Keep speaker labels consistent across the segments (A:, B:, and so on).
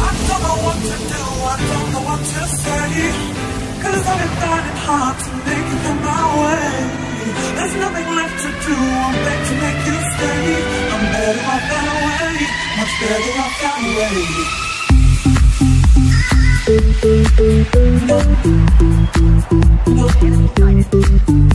A: I don't know what to do, I don't know what to say. Cause I've been finding hard to make it my way There's nothing left to do, I'm back to make you stay I'm better off that way, much better off that way no. No.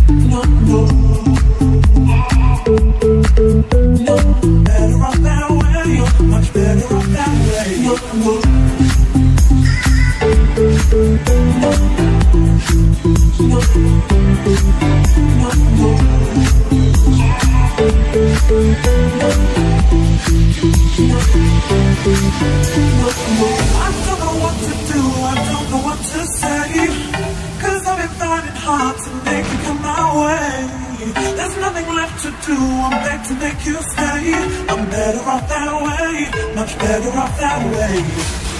A: Better off that way, much better off that way.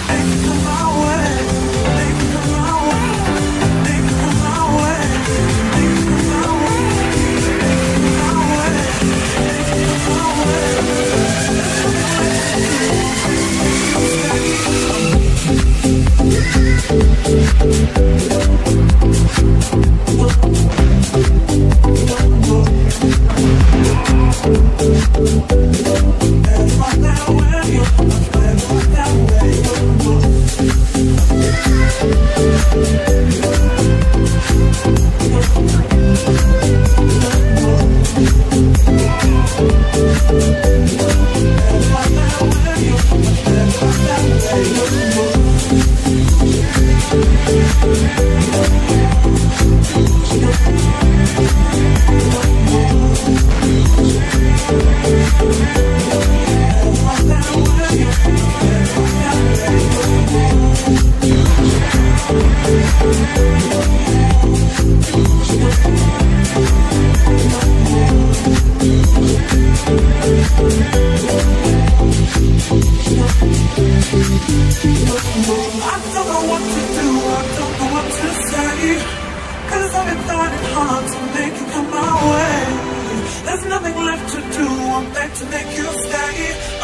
A: Make you come my way, don't know what to do, I don't know what to say. Cause I've been finding hard to make you come my way. There's nothing left to do, I'm back to make you stay.